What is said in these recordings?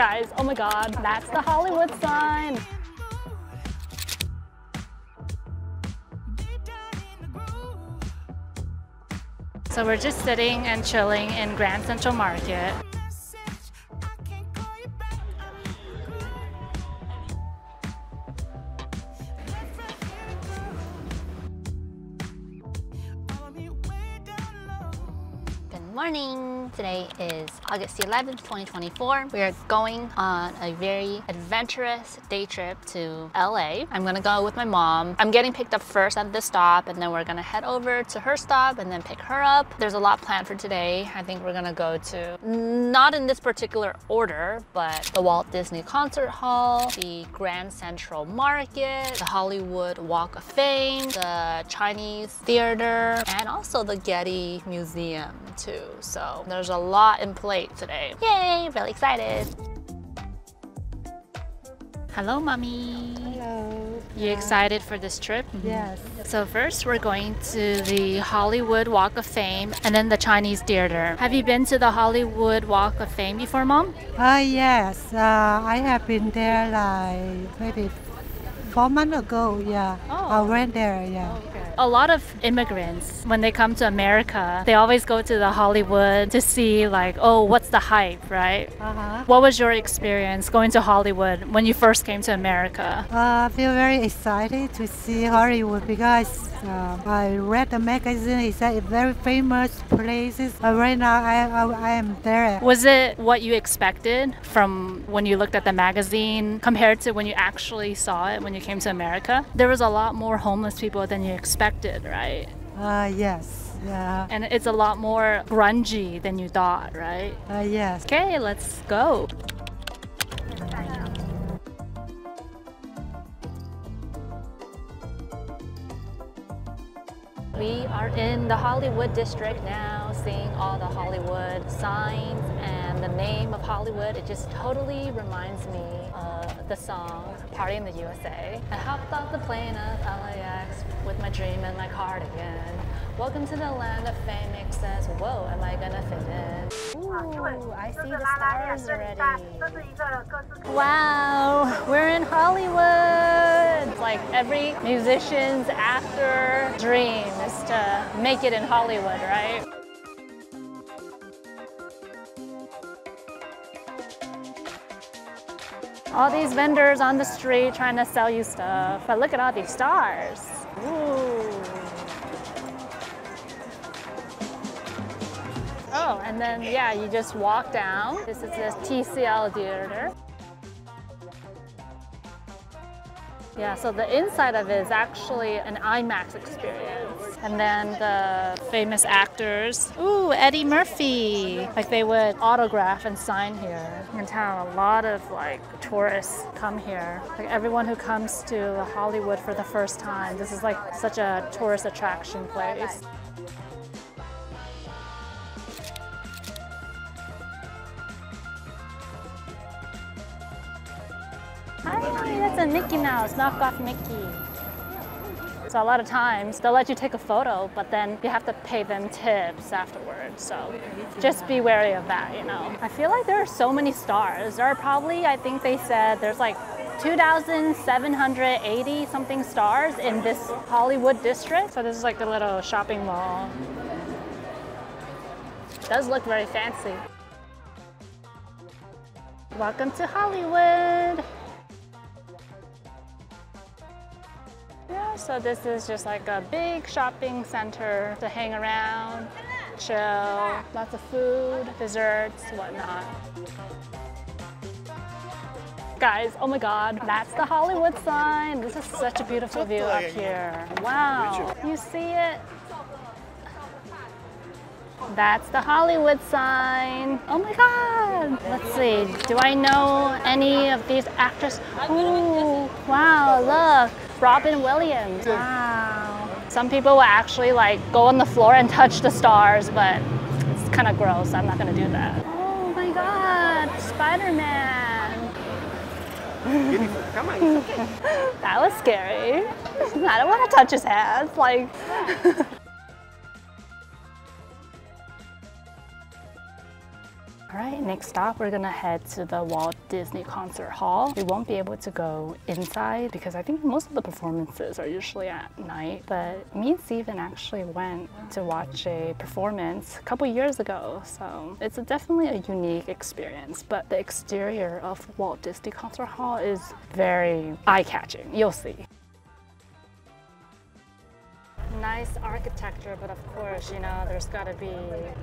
Guys, oh my god, that's the Hollywood sign. So we're just sitting and chilling in Grand Central Market. Morning. Today is August 11th, 2024. We are going on a very adventurous day trip to LA. I'm gonna go with my mom. I'm getting picked up first at this stop and then we're gonna head over to her stop and then pick her up. There's a lot planned for today. I think we're gonna go to, not in this particular order, but the Walt Disney Concert Hall, the Grand Central Market, the Hollywood Walk of Fame, the Chinese Theater, and also the Getty Museum too. So there's a lot in plate today. Yay, really excited. Hello, mommy. Hello. You excited for this trip? Yes. So first we're going to the Hollywood Walk of Fame and then the Chinese Theater. Have you been to the Hollywood Walk of Fame before, mom? Ah, yes. Uh, I have been there like maybe four months ago. Yeah. Oh. I Oh. went there. Yeah. A lot of immigrants, when they come to America, they always go to the Hollywood to see like, oh, what's the hype, right? Uh-huh. What was your experience going to Hollywood when you first came to America? Uh, I feel very excited to see Hollywood because uh, I read the magazine. It's a very famous places. Uh, right now, I, I, I am there. Was it what you expected from when you looked at the magazine compared to when you actually saw it when you came to America? There was a lot more homeless people than you expected, right? Uh, yes. Yeah. And it's a lot more grungy than you thought, right? Uh, yes. Okay, let's go. We are in the Hollywood district now, seeing all the Hollywood signs and the name of Hollywood. It just totally reminds me of the song Party in the USA. I hopped off the plane of LAX with my dream and my cardigan. Welcome to the land of fame, it says, whoa, am I gonna fit in? Ooh, I see the stars already. Wow, we're in Hollywood. It's like every musician's actor dream is to make it in Hollywood, right? All these vendors on the street trying to sell you stuff. But look at all these stars. Ooh. Oh, and then yeah, you just walk down. This is the TCL theater. Yeah, so the inside of it is actually an IMAX experience. And then the famous actors. Ooh, Eddie Murphy. Like they would autograph and sign here. In town, a lot of like tourists come here. Like everyone who comes to Hollywood for the first time, this is like such a tourist attraction place. Hi, that's a Mickey Mouse, knockoff Mickey. So a lot of times they'll let you take a photo, but then you have to pay them tips afterwards. So just be wary of that, you know. I feel like there are so many stars. There are probably, I think they said there's like 2,780 something stars in this Hollywood district. So this is like the little shopping mall. does look very fancy. Welcome to Hollywood. Yeah, so this is just like a big shopping center to hang around, chill, lots of food, desserts, whatnot. Guys, oh my god, that's the Hollywood sign. This is such a beautiful view up here. Wow, you see it? That's the Hollywood sign. Oh my god. Let's see. Do I know any of these actors? Ooh, wow, look. Robin Williams. Wow. Some people will actually like go on the floor and touch the stars, but it's kind of gross. I'm not gonna do that. Oh my god, Spider-Man. Come on, it's okay. That was scary. I don't want to touch his hands. Like, right, next stop, we're gonna head to the Walt Disney Concert Hall. We won't be able to go inside because I think most of the performances are usually at night. But me and Steven actually went to watch a performance a couple years ago. So it's a, definitely a unique experience. But the exterior of Walt Disney Concert Hall is very eye-catching. You'll see nice architecture, but of course, you know, there's got to be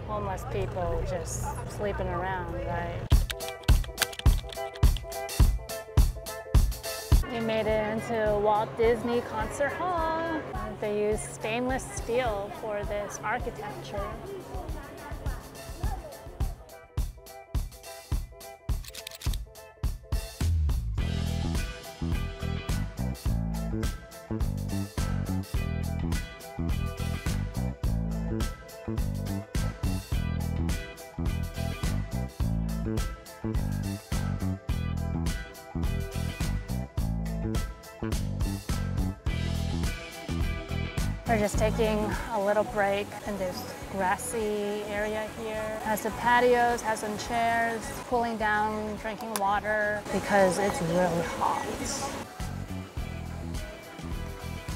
homeless people just sleeping around, right? We made it into Walt Disney Concert Hall. They use stainless steel for this architecture. We're just taking a little break in this grassy area here. Has some patios, has some chairs, cooling down, drinking water because it's really hot.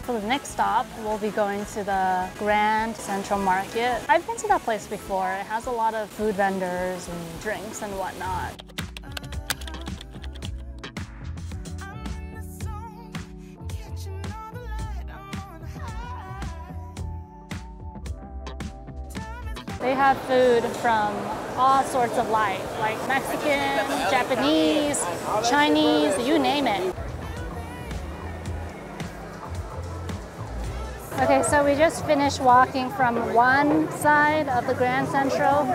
For the next stop, we'll be going to the Grand Central Market. I've been to that place before. It has a lot of food vendors and drinks and whatnot. Have food from all sorts of life, like Mexican, Japanese, Chinese, you name Okay, so we just finished walking from one side of the Grand Central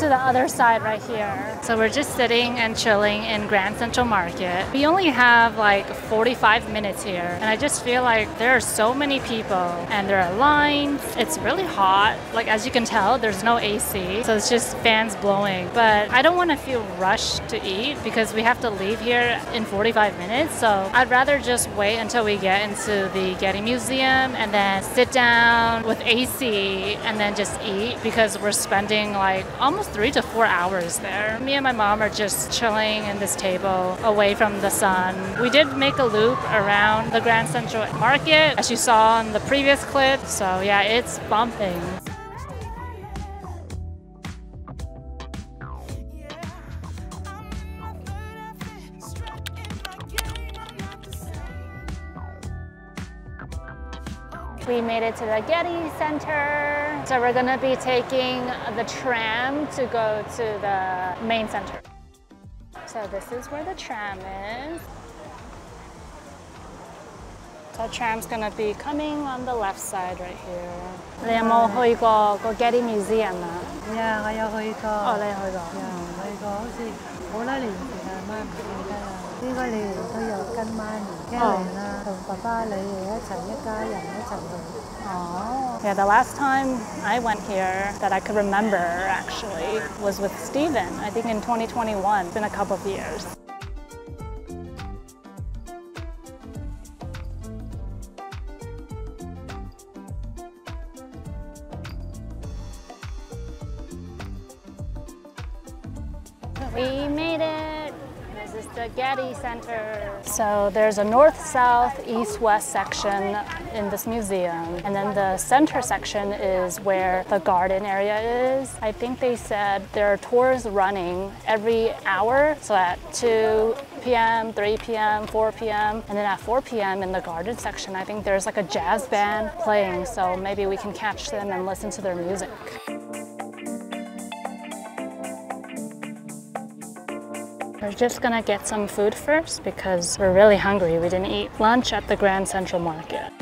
to the other side right here. So we're just sitting and chilling in Grand Central Market. We only have like 45 minutes here, and I just feel like there are so many people and there are lines. It's really hot. Like as you can tell, there's no AC, so it's just fans blowing. But I don't want to feel rushed to eat because we have to leave here in 45 minutes. So I'd rather just wait until we get into the Getty Museum and then sit down with AC and then just eat because we're spending like almost three to four hours there. Me and my mom are just chilling in this table away from the sun. We did make a loop around the Grand Central Market as you saw in the previous clip. So yeah, it's bumping. We made it to the Getty Center. So we're gonna be taking the tram to go to the main center. So this is where the tram is. The tram's gonna be coming on the left side right here. 你有冇去过个 Getty Museum 啊？呀，我有去过。哦，你去过。呀，去过，好似好多年前啊，妈唔记得啦。 应该你哋都有跟妈咪一嚟啦，同爸爸你哋一齐一家人一齐去。 Oh. Yeah, the last time I went here that I could remember actually was with Steven, I think in 2021. It's been a couple of years. Getty Center. So there's a north, south, east, west section in this museum. And then the center section is where the garden area is. I think they said there are tours running every hour. So at 2 p.m., 3 p.m., 4 p.m. And then at 4 p.m. in the garden section, I think there's like a jazz band playing. So maybe we can catch them and listen to their music. We're just gonna get some food first because we're really hungry. We didn't eat lunch at the Grand Central Market.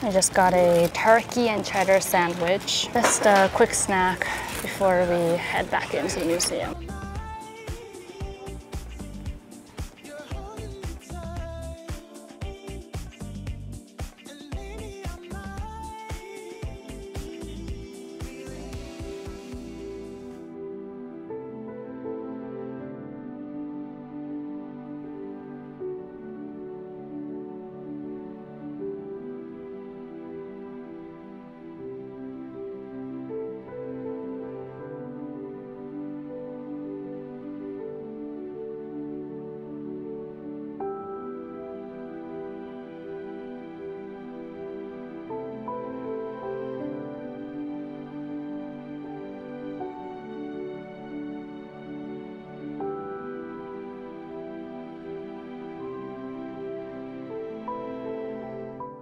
I just got a turkey and cheddar sandwich. Just a quick snack before we head back into the museum.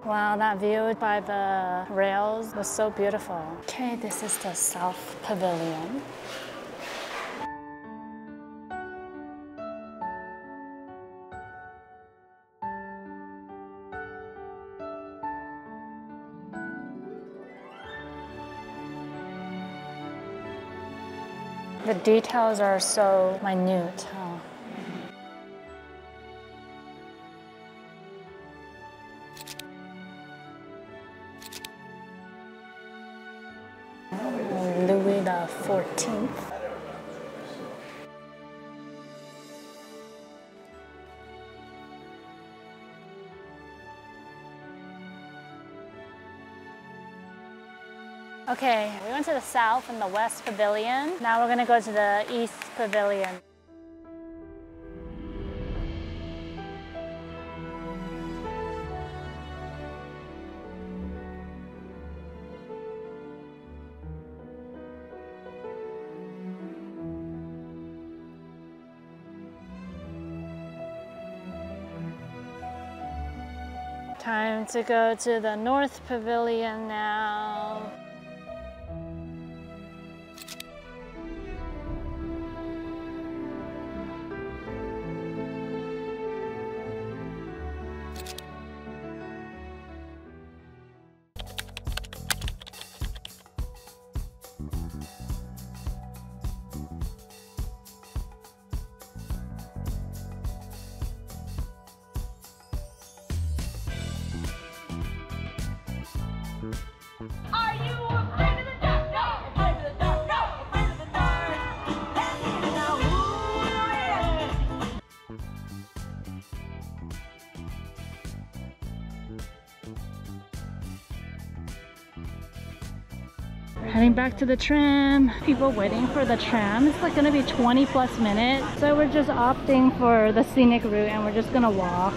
Wow, that view by the rails was so beautiful. Okay, this is the South Pavilion. The details are so minute. Okay, we went to the south and the west pavilion. Now we're gonna go to the east pavilion. Time to go to the North Pavilion now. Heading back to the tram. People waiting for the tram. It's like gonna be 20 plus minutes. So we're just opting for the scenic route and we're just gonna walk.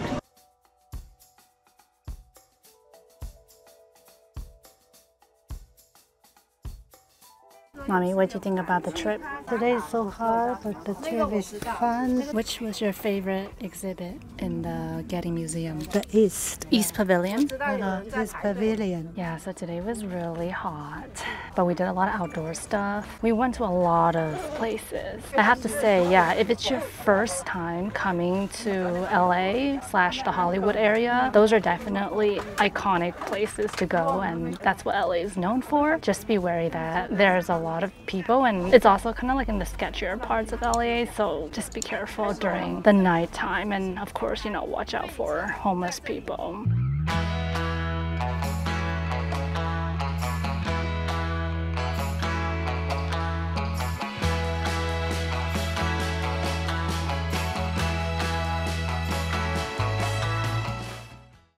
Mommy, what do you think about the trip? Today is so hard, but the trip is fun. Which was your favorite exhibit in the Getty Museum? The East, East Pavilion? uh, this pavilion. Yeah, so today was really hot, but we did a lot of outdoor stuff. We went to a lot of places. I have to say, yeah, if it's your first time coming to LA slash the Hollywood area, those are definitely iconic places to go, and that's what LA is known for. Just be wary that there's a lot of people, and it's also kind of like in the sketchier parts of LA, so just be careful during the nighttime, and of course, you know, watch out for homeless people.